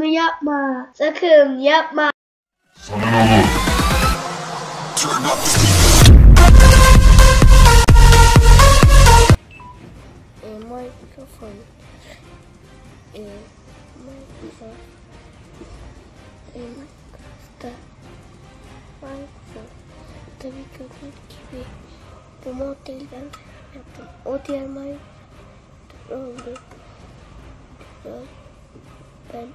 Yapma. Sakın yapma. Sana ne olur? e, mikrofon e, e, Microsoft'ta Microsoft tabii gördüğünüz gibi bu modeli ben yaptım. O diğer Microsoft oldu. Ben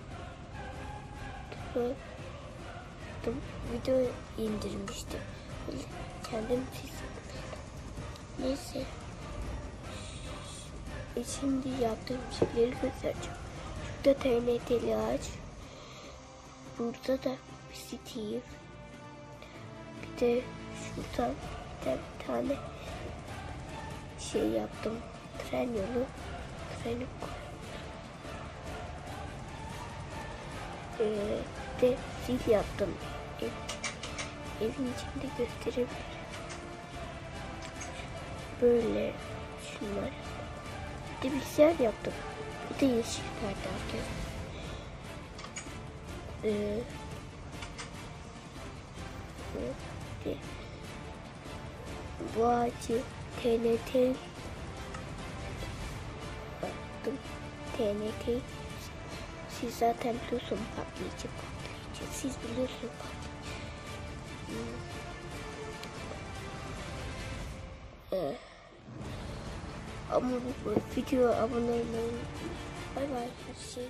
Yaptım. Video indirmiştim. Kendim çizdim. Neyse. E şimdi yaptığım şeyleri göstereceğim. Şurada TNT'li ağaç. Burada da bir Steve. Bir de şuradan bir, tane şey yaptım. Tren yolu. Treni koy. Ee, de zil yaptım. Ev, evin içinde gösterebilirim. Böyle şunlar. Bir de bilgisayar yaptım. Bir de yeşil perde. Ee, de bu ağacı TNT yaptım. TNT siz zaten biliyorsunuz patlayıcı patlayıcı. Siz biliyorsunuz patlayıcı. Hmm. Ee, ama bu video abone olmayı. Bay bay. Şey